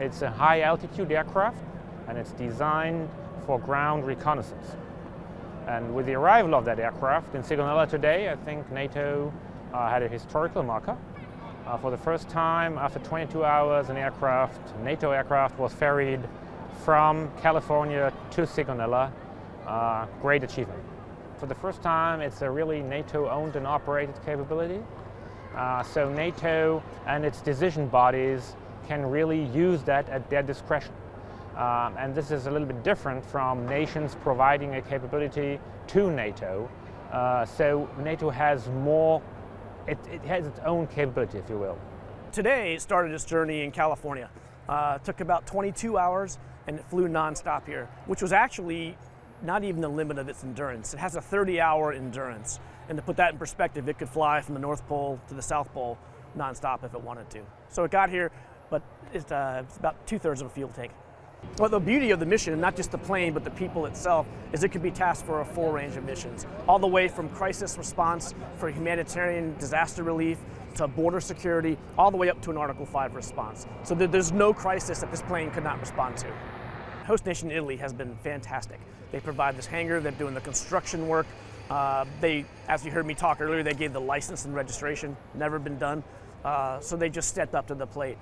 It's a high altitude aircraft and it's designed for ground reconnaissance. And with the arrival of that aircraft in Sigonella today, I think NATO uh, had a historical marker. Uh, for the first time, after 22 hours, an aircraft, NATO aircraft, was ferried from California to Sigonella. Uh, great achievement. For the first time, it's a really NATO-owned and operated capability. Uh, so NATO and its decision bodies can really use that at their discretion. Um, and this is a little bit different from nations providing a capability to NATO. Uh, so NATO has more, it, it, has its own capability, if you will. Today it started its journey in California. Uh, took about 22 hours and it flew nonstop here, which was actually not even the limit of its endurance. It has a 30 hour endurance. And to put that in perspective, it could fly from the North Pole to the South Pole nonstop if it wanted to. So it got here, but it's, uh, it's about two thirds of a fuel tank. Well, the beauty of the mission, not just the plane, but the people itself, is it could be tasked for a full range of missions, all the way from crisis response for humanitarian disaster relief to border security, all the way up to an Article 5 response. So there's no crisis that this plane could not respond to. Host nation Italy has been fantastic. They provide this hangar, they're doing the construction work. Uh, they, as you heard me talk earlier, they gave the license and registration, never been done. Uh, so they just stepped up to the plate.